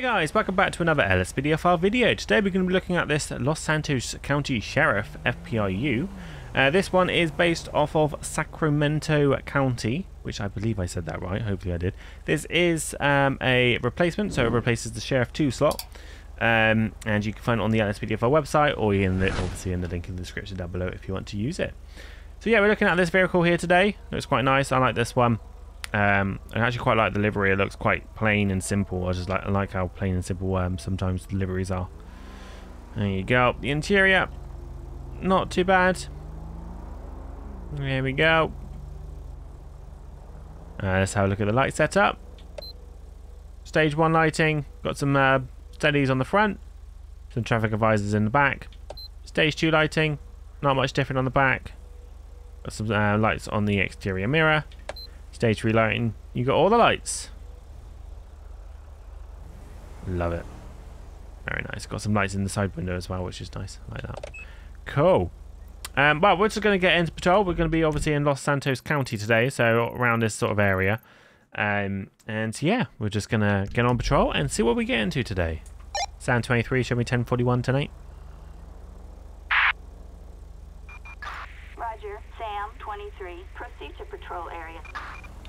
Hey guys, welcome back to another LSPDFR video. Today we're going to be looking at this Los Santos County Sheriff FPIU. Uh, this one is based off of Sacramento County, which I believe I said that right, hopefully I did. This is um, a replacement, so it replaces the Sheriff 2 slot. Um, and you can find it on the LSPDFR website or in the, obviously in the link in the description down below if you want to use it. So yeah, we're looking at this vehicle here today. Looks quite nice, I like this one. Um, I actually quite like the livery. It looks quite plain and simple. I just like I like how plain and simple um, sometimes the liveries are. There you go. The interior, not too bad. There we go. Uh, let's have a look at the light setup. Stage one lighting. Got some uh, steadies on the front. Some traffic advisors in the back. Stage two lighting. Not much different on the back. Got some uh, lights on the exterior mirror. Stage 3 lighting. You got all the lights. Love it. Very nice. Got some lights in the side window as well, which is nice. I like that. Cool. Um, well, we're just going to get into patrol. We're going to be obviously in Los Santos County today, so around this sort of area. Um, and yeah, we're just going to get on patrol and see what we get into today. Sound 23, show me 1041 tonight. Roger, Sam, 23. Proceed to patrol area.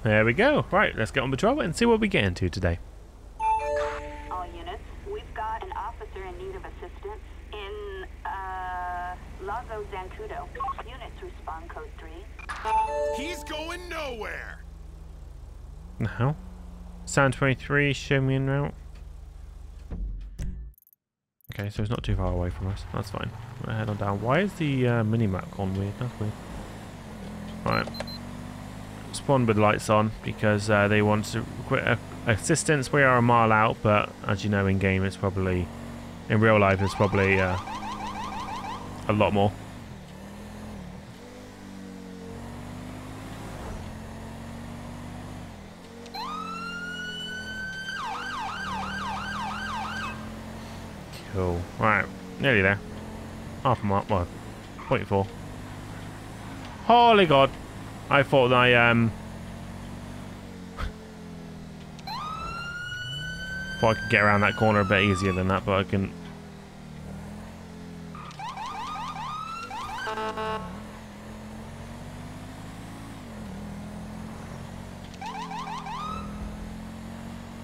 There we go. Right, let's get on patrol and see what we get into today. All units, we've got an officer in need of assistance in, uh, Lago Zancudo. Units respond code 3. He's going nowhere. Now, Sound 23, show me en route. Okay, so it's not too far away from us. That's fine. We'll head on down. Why is the uh, mini-map gone weird? That's weird. Right. Spawn with lights on because uh, they want to uh, assistance. We are a mile out, but as you know, in game, it's probably in real life, it's probably uh, a lot more. Cool. Right, nearly there. Half a mile. Well, 0.4. Holy God! I thought I um. thought I could get around that corner a bit easier than that, but I can.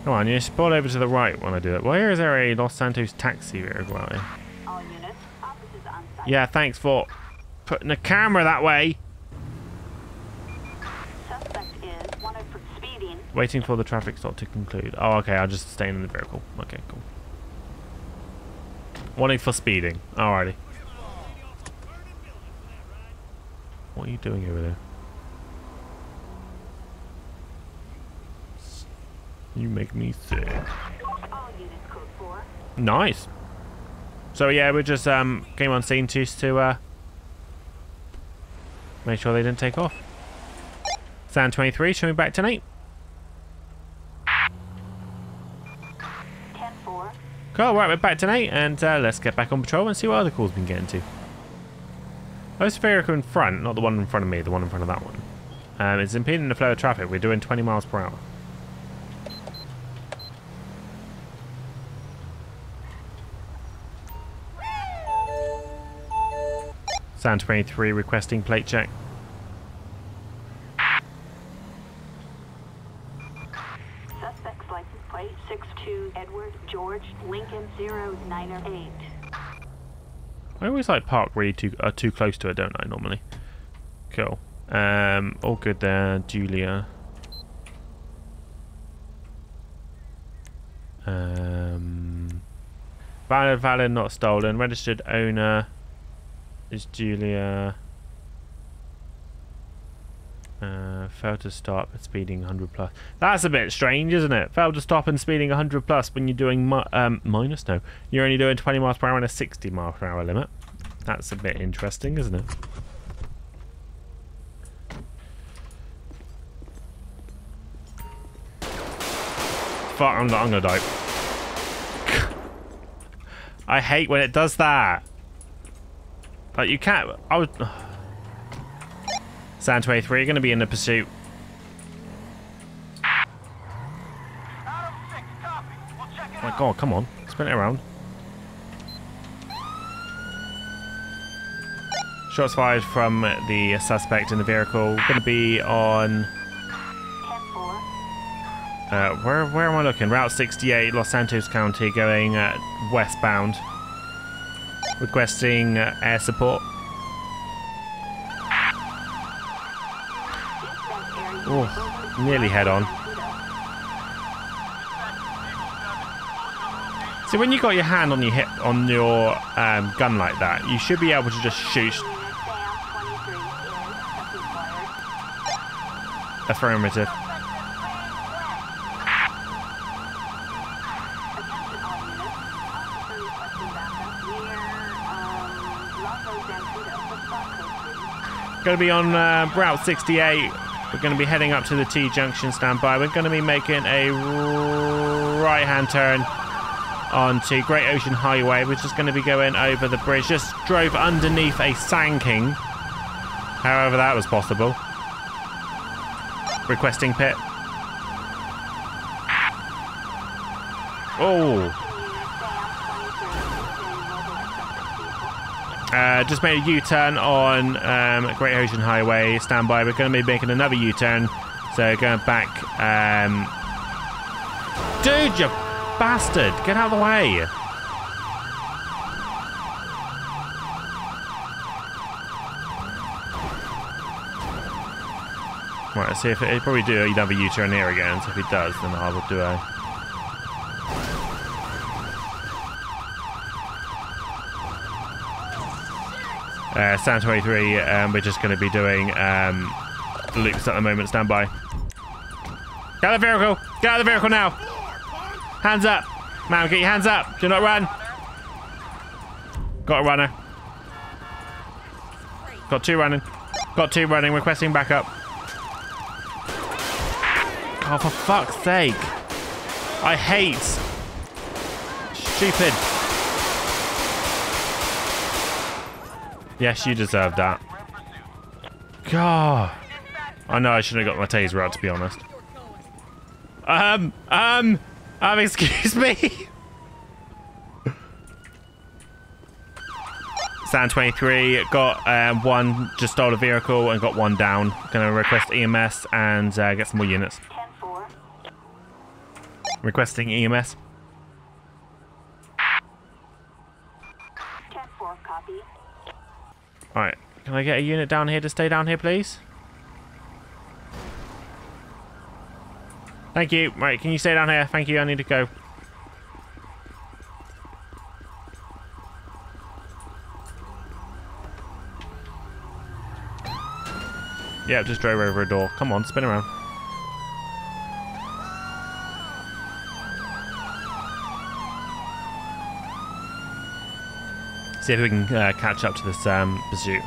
Come on, you spot over to the right when I do it. Where is there a Los Santos taxi vehicle out here? All units, officers on site. Yeah, thanks for putting the camera that way. Suspect is wanted for speeding. Waiting for the traffic stop to conclude. Oh, okay, I'll just stay in the vehicle. Okay, cool. Wanting for speeding. Alrighty. What are you doing over there? You make me sick. All units code 4. Nice. So yeah, we just um came on scene just to uh make sure they didn't take off. Sound 23, show me back tonight. Cool, right, we're back tonight, and uh, let's get back on patrol and see what other calls we can get into. This vehicle in front, not the one in front of me, the one in front of that one. Um, it's impeding the flow of traffic. We're doing 20 miles per hour. Sound 23 requesting plate check. I always like park really too uh, too close to it, don't I? Normally. Cool. Um, all good there, Julia. Um, valid, valid, not stolen. Registered owner is Julia. Uh, failed to stop at speeding 100 plus. That's a bit strange, isn't it? Failed to stop and speeding 100 plus when you're doing mi um, minus. No, you're only doing 20 miles per hour and a 60 mile per hour limit. That's a bit interesting, isn't it? Fuck, I'm, I'm gonna die. I hate when it does that. Like you can't. I was. Sound 23, you're going to be in the pursuit. My God, come on. Spin it around. Shots fired from the suspect in the vehicle. Going to be on... 10-4. Uh, where, where am I looking? Route 68, Los Santos County, going uh, westbound. Requesting uh, air support. Oh, nearly head on. So when you got your hand on your hip on your um, gun like that, you should be able to just shoot Sam 23 is required. affirmative. Attention all units. Officer requesting backup near um, Lago Zancudo. Response code please. Going to be on uh, Route 68. We're going to be heading up to the T junction. Stand by. We're going to be making a right-hand turn onto Great Ocean Highway. We're just going to be going over the bridge. Just drove underneath a Sandking. However, that was possible. Requesting pit. Oh. Uh, just made a U-turn on um, Great Ocean Highway. Standby. We're going to be making another U-turn. So going back. Um... Dude, you bastard! Get out of the way! Right, see if he'll probably do another U-turn here again. So if he does, then I will do a. Uh, Stand 23, um, we're just going to be doing um, loops at the moment. Stand by. Get out of the vehicle! Get out of the vehicle now! Hands up! Man, get your hands up! Do not run! Got a runner. Got two running. Got two running, requesting backup. Oh, for fuck's sake. I hate. Stupid. Yes, you deserve that. God. I know I shouldn't have got my taser out, to be honest. Um, um, um, excuse me. Sand 23 got um, one, just stole a vehicle and got one down. Gonna request EMS and uh, get some more units. 10-4. Requesting EMS. 10-4, copy. Alright, can I get a unit down here to stay down here, please? Thank you. Right, can you stay down here? Thank you, I need to go. Yeah, just drove over a door. Come on, spin around. See if we can uh, catch up to this um, pursuit.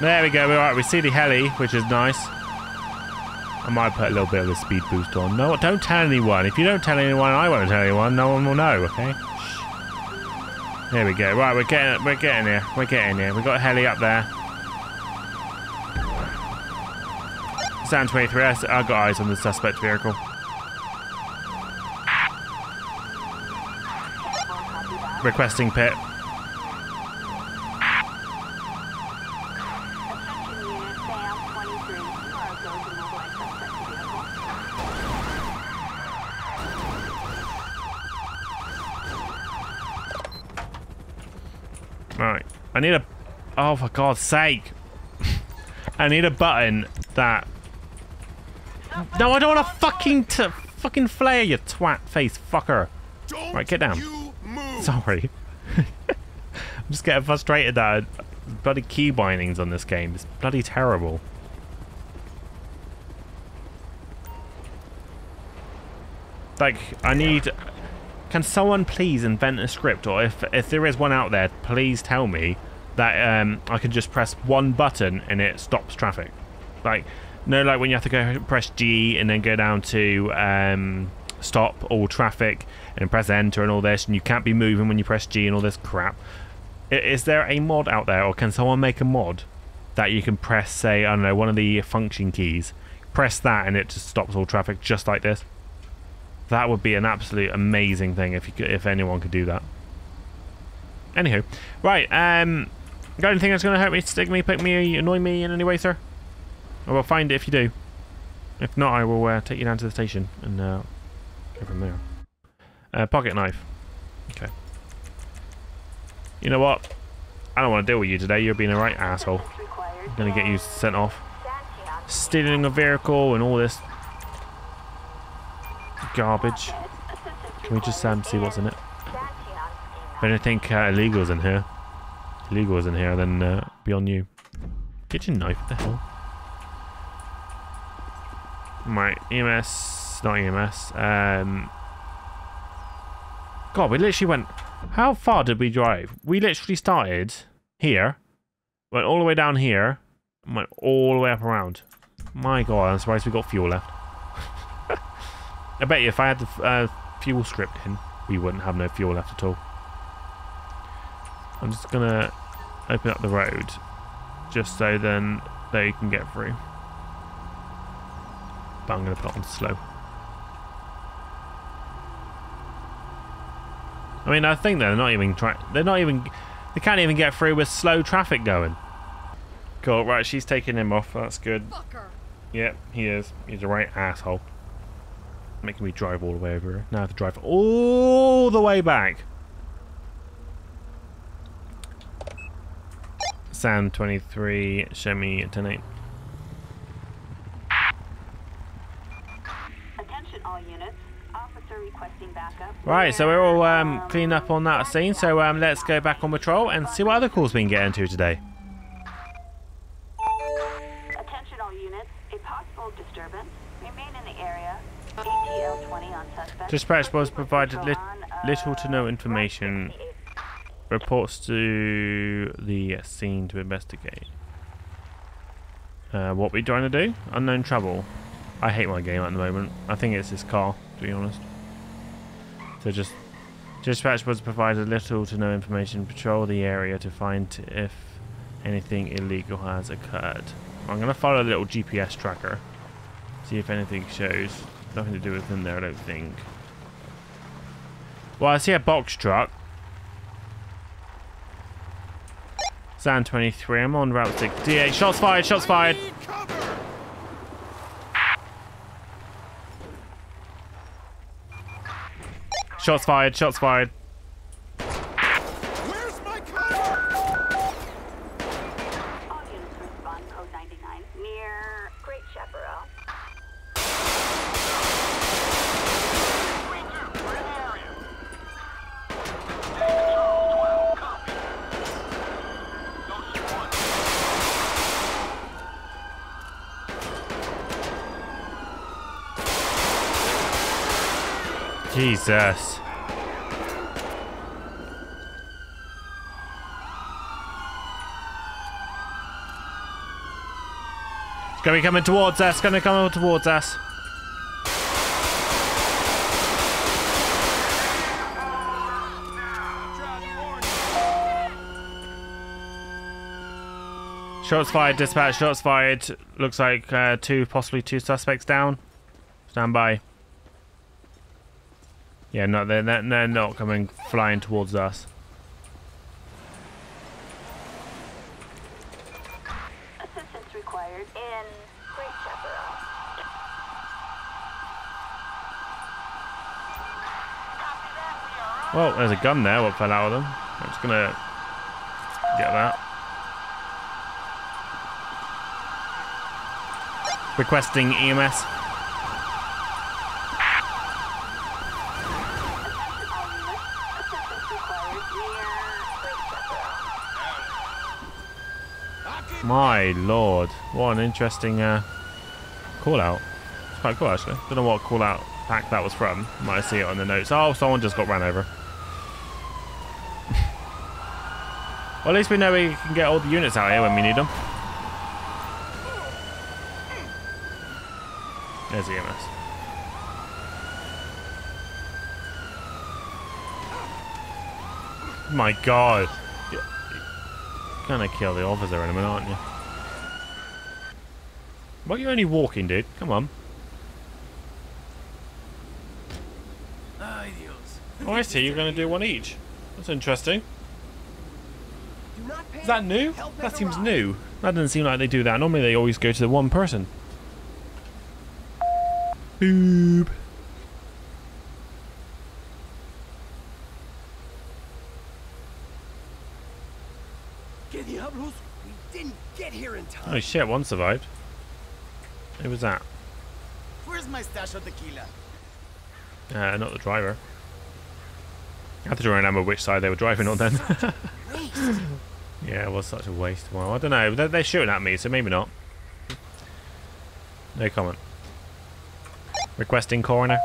There we go. We're All right, we see the heli, which is nice. I might put a little bit of a speed boost on. No, don't tell anyone. If you don't tell anyone, I won't tell anyone. No one will know. Okay. There we go. Right, we're getting, we're getting here. We're getting here. We got a heli up there. Sound 23. I've got eyes on the suspect vehicle. 10-4, copy that. Requesting pit. Attention unit, Sam 23. Car goes immobilized suspect pit. Right. I need a. Oh, for God's sake. I need a button that. No, I don't want to fucking t- fucking flare you twat face fucker. Right, get down. Sorry. I'm just getting frustrated that bloody key bindings on this game. It's bloody terrible. Like, I need. Can someone please invent a script, or if if there is one out there, please tell me that um, I can just press one button and it stops traffic. Like, no, like when you have to go press G and then go down to um, stop all traffic and press enter and all this, and you can't be moving when you press G and all this crap. Is there a mod out there, or can someone make a mod that you can press, say, I don't know, one of the function keys, press that, and it just stops all traffic just like this? That would be an absolute amazing thing if you could, if anyone could do that. Anywho, right. Um, got anything that's going to hurt me, stick me, pick me, annoy me in any way, sir? I will find it if you do. If not, I will uh, take you down to the station and uh, go from there. Uh, pocket knife. Okay. You know what? I don't want to deal with you today. You're being a right asshole. I'm gonna get you sent off. Stealing a vehicle and all this garbage. Can we just um, see what's in it? If anything uh, illegal's in here, illegal's in here, then uh, be on you. Kitchen knife, what the hell? Right, EMS, not EMS. Um, God, we literally went. How far did we drive? We literally started here, went all the way down here, and went all the way up around. My God, I'm surprised we got fuel left. I bet you if I had the uh, fuel script in, we wouldn't have no fuel left at all. I'm just gonna open up the road, just so then they can get through. But I'm gonna put it on slow. I mean, I think they're not even trying. They're not even. They can't even get through with slow traffic going. Cool. Right, she's taking him off. That's good. Fucker. Yep, he is. He's a right asshole. Making me drive all the way over here. Now I have to drive all the way back. Sam 23, show me 10 8. Attention all units. Officer requesting backup. Right, so we're all um, cleaned up on that scene, so um, let's go back on patrol and see what other calls we can get into today. Attention all units. A possible disturbance. Remain in the area. ATL 20 on suspect. Dispatch was provided On, uh, little to no information. Reports to the scene to investigate. Uh, what we trying to do? Unknown trouble. I hate my game at the moment. I think it's this car, to be honest. So just dispatch was provided little to no information. Patrol the area to find if anything illegal has occurred. I'm gonna follow a little GPS tracker. See if anything shows. Nothing to do with in there, I don't think. Well, I see a box truck. Sand 23, I'm on Route 68. Shots fired, shots fired. Need cover! Shots fired, shots fired. Where's my cover? All units respond code 99 near Great Chaparral. Jesus. It's gonna be coming towards us, gonna come towards us. Shots fired, dispatch, shots fired. Looks like uh, two, possibly two suspects down. Stand by. Yeah, no, they're, they're, not coming flying towards us. Assistance required in Great Chaparral. Well, there's a gun there. What fell out of them? I'm just gonna get that. Requesting EMS. All units. Assistance required near Great Chaparral. I can My lord, what an interesting uh, call out. It's quite cool actually. Don't know what call out pack that was from. Might see it on the notes. Oh, someone just got ran over. well, at least we know we can get all the units out here when we need them. There's E EMS. My god. You're gonna kill the officer in a minute, aren't you? Why are you only walking, dude? Come on. Oh, I see. You're going to do one each. That's interesting. Do not panic. Is that new? That seems new. That doesn't seem like they do that. Normally they always go to the one person. Boob. Que diablos? We didn't get here in time. Oh shit, one survived. Who was that? Where's my stash of tequila? Uh, not the driver. I have to try and remember which side they were driving on then. Yeah, it was such a waste. Well, I don't know. They're, they're shooting at me, so maybe not. No comment. Requesting coroner.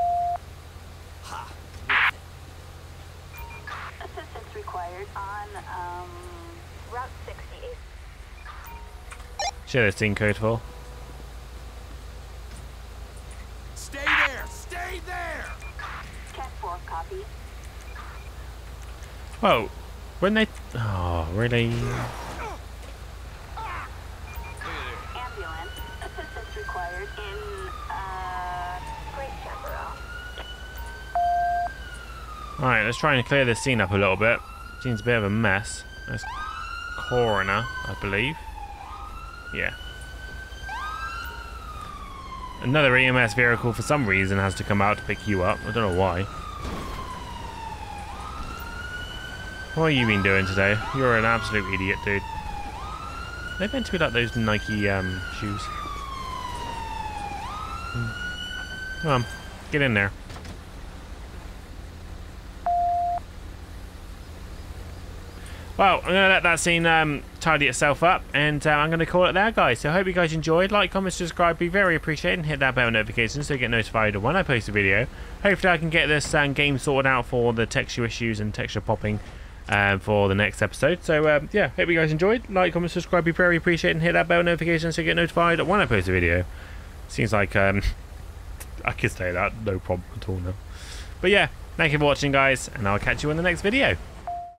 Assistance required on um, Route 68. Share this scene code for. Stay there! Stay there! 10-4, copy. Whoa. When they. Oh, really? Ambulance. Assistance required in uh, Great Chaparral. Alright, let's try and clear this scene up a little bit. Seems a bit of a mess. That's coroner, I believe. Yeah. Another EMS vehicle for some reason has to come out to pick you up. I don't know why. What have you been doing today? You're an absolute idiot, dude. They meant to be like those Nike um, shoes. Come on, get in there. Well, I'm going to let that scene um, tidy itself up, and uh, I'm going to call it there, guys. So I hope you guys enjoyed. Like, comment, subscribe, be very appreciated, and hit that bell notification so you get notified when I post a video. Hopefully I can get this um, game sorted out for the texture issues and texture popping um, for the next episode. So, um, yeah, hope you guys enjoyed. Like, comment, subscribe, be very appreciated, and hit that bell notification so you get notified when I post a video. Seems like um, I could say that, no problem at all now. But yeah, thank you for watching, guys, and I'll catch you in the next video.